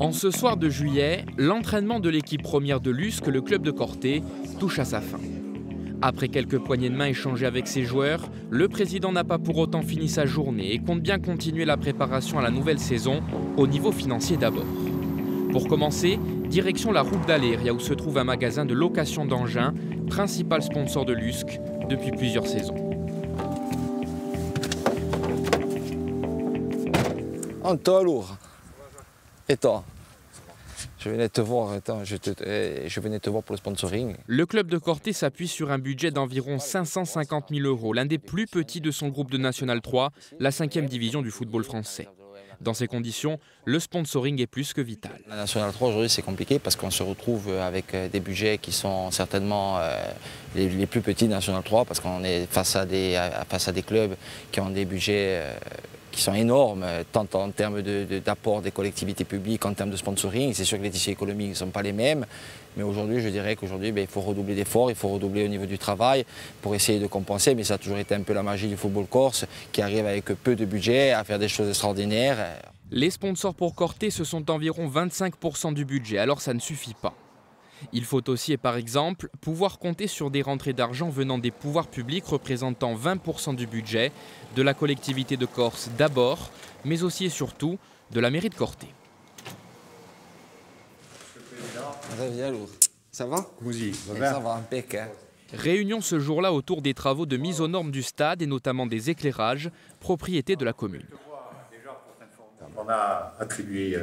En ce soir de juillet, l'entraînement de l'équipe première de LUSC, le club de Corté, touche à sa fin. Après quelques poignées de main échangées avec ses joueurs, le président n'a pas pour autant fini sa journée et compte bien continuer la préparation à la nouvelle saison, au niveau financier d'abord. Pour commencer, direction la route d'Aléria où se trouve un magasin de location d'engins, principal sponsor de LUSC depuis plusieurs saisons. Toi je venais te voir, attends, je, te, eh, je, venais te voir pour le sponsoring. Le club de Corté s'appuie sur un budget d'environ 550 000 euros, l'un des plus petits de son groupe de National 3, la cinquième division du football français. Dans ces conditions, le sponsoring est plus que vital. La National 3 aujourd'hui c'est compliqué parce qu'on se retrouve avec euh, des budgets qui sont certainement euh, les, plus petits de National 3 parce qu'on est face à, des, face à des clubs qui ont des budgets euh, qui sont énormes, tant en termes d'apport des collectivités publiques qu'en termes de sponsoring. C'est sûr que les tissus économiques ne sont pas les mêmes, mais aujourd'hui, je dirais qu'aujourd'hui, ben, il faut redoubler d'efforts, il faut redoubler au niveau du travail pour essayer de compenser, mais ça a toujours été un peu la magie du football corse, qui arrive avec peu de budget à faire des choses extraordinaires. Les sponsors pour Corté, ce sont environ 25% du budget, alors ça ne suffit pas. Il faut aussi, par exemple, pouvoir compter sur des rentrées d'argent venant des pouvoirs publics représentant 20% du budget, de la collectivité de Corse d'abord, mais aussi et surtout de la mairie de Corté. Ça va? Ça va, impeccable. Réunion ce jour-là autour des travaux de mise aux normes du stade et notamment des éclairages, propriété de la commune. On a attribué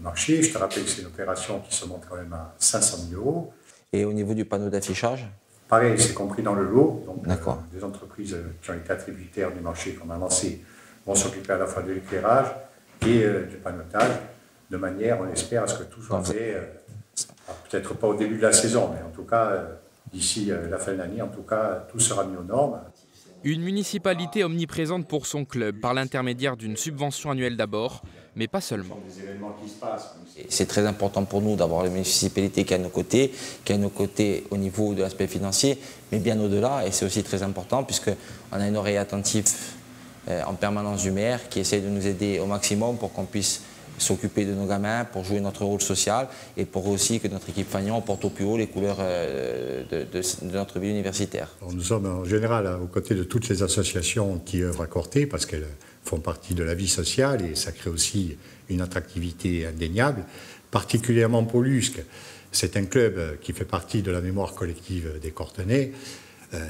marché. Je te rappelle que c'est une opération qui se monte quand même à 500 000 euros. Et au niveau du panneau d'affichage? Pareil, c'est compris dans le lot. Donc, euh, des entreprises euh, qui ont été attributaires du marché qu'on a lancé vont s'occuper à la fois de l'éclairage et euh, du panneautage, de manière, on espère, à ce que tout soit fait, peut-être pas au début de la saison, mais en tout cas, d'ici la fin de l'année, en tout cas, tout sera mis aux normes. Une municipalité omniprésente pour son club par l'intermédiaire d'une subvention annuelle d'abord, mais pas seulement. C'est très important pour nous d'avoir la municipalité qui est à nos côtés, qui est à nos côtés au niveau de l'aspect financier, mais bien au-delà, et c'est aussi très important puisqu'on a une oreille attentive euh, en permanence du maire qui essaie de nous aider au maximum pour qu'on puisse s'occuper de nos gamins, pour jouer notre rôle social et pour aussi que notre équipe Fagnon porte au plus haut les couleurs euh, de, notre vie universitaire. nous sommes en général aux côtés de toutes les associations qui œuvrent à Corté parce qu'elles font partie de la vie sociale et ça crée aussi une attractivité indéniable, particulièrement l'USC. C'est un club qui fait partie de la mémoire collective des Cortenais. Euh,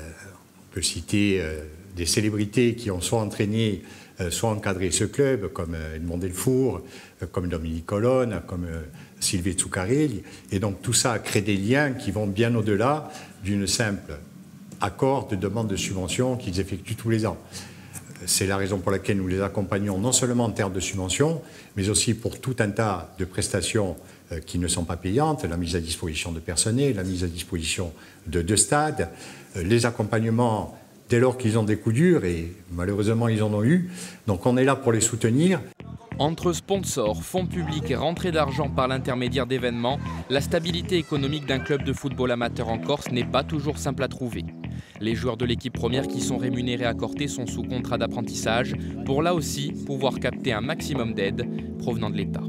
on peut citer euh, des célébrités qui ont soit entraîné euh, soit encadrer ce club, comme euh, Edmond Delfour, euh, comme Dominique Colonne, comme Sylvie Zuccarelli. Et donc tout ça crée des liens qui vont bien au-delà d'une simple accord de demande de subvention qu'ils effectuent tous les ans. C'est la raison pour laquelle nous les accompagnons non seulement en termes de subventions, mais aussi pour tout un tas de prestations qui ne sont pas payantes, la mise à disposition de personnel, la mise à disposition de stades, les accompagnements dès lors qu'ils ont des coups durs, et malheureusement ils en ont eu. Donc on est là pour les soutenir. Entre sponsors, fonds publics et rentrées d'argent par l'intermédiaire d'événements, la stabilité économique d'un club de football amateur en Corse n'est pas toujours simple à trouver. Les joueurs de l'équipe première qui sont rémunérés à Corté sont sous contrat d'apprentissage pour là aussi pouvoir capter un maximum d'aide provenant de l'État.